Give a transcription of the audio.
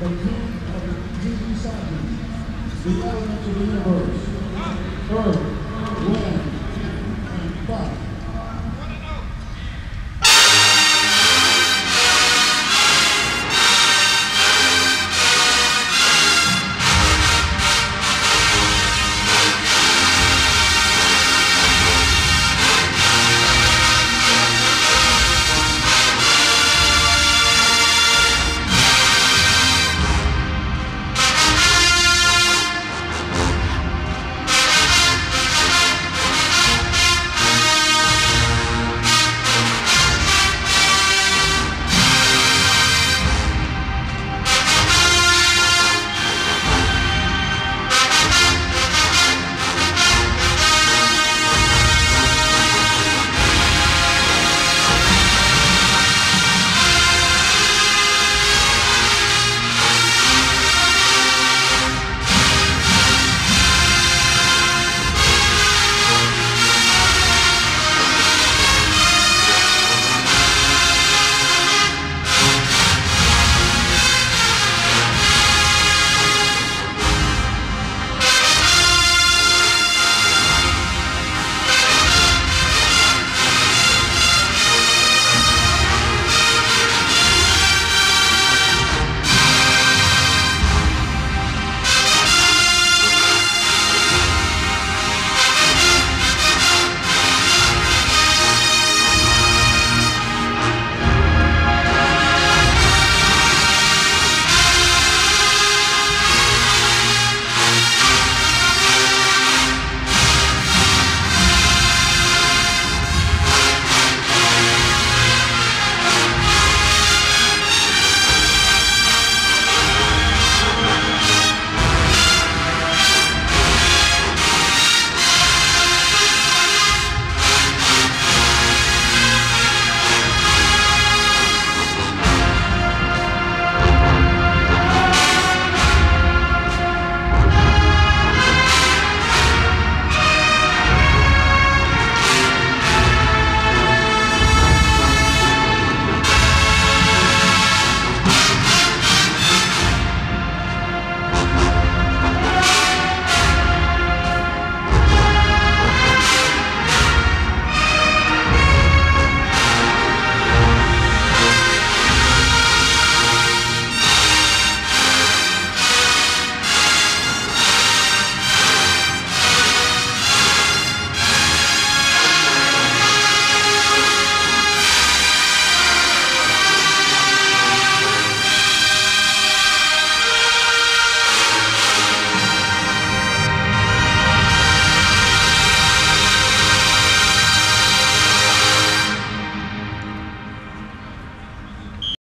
the king of the TV Sergeants, the elements of the universe, earth.